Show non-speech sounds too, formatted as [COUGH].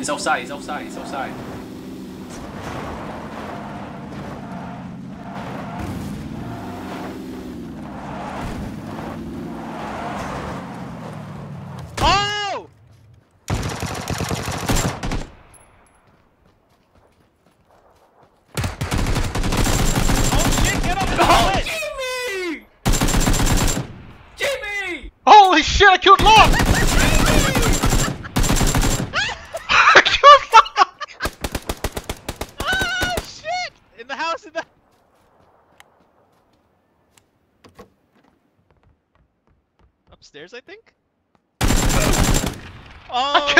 he's outside, he's outside, he's outside. Oh! Oh shit, get up Oh! Jimmy! Jimmy! Holy shit, I killed Loc! Upstairs, I think? [LAUGHS] Oh! I killed Loc!